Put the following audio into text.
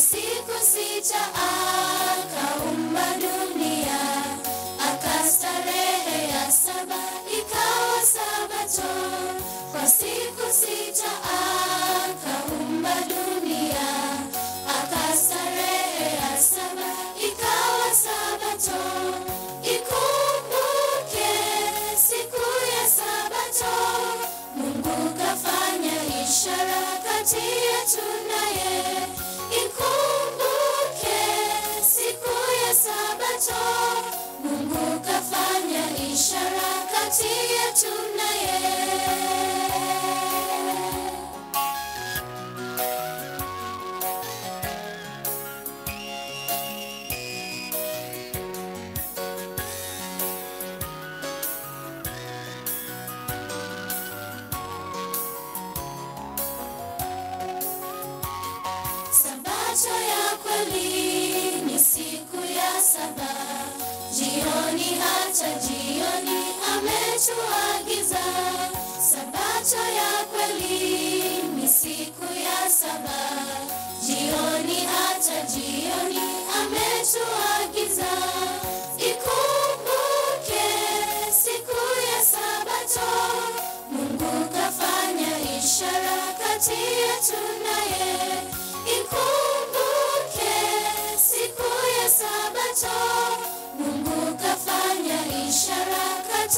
sita akaumba dunia, akastarehe ya saba ikawa Sabato. Kwa siku sita akaumba dunia, akastarehe ya saba ikawa Sabato. Ikumbuke siku ya Sabato, Mungu kafanya ishara kati yetu naye. Ikumbuke siku ya Sabato, Mungu kafanya ishara kati yetu Sabato ya kweli ni siku ya saba, jioni hata jioni ametuagiza. Sabato ya kweli ni siku ya saba, jioni hata jioni ametuagiza. Ikumbuke siku ya Sabato, Mungu kafanya ishara kati yetu naye.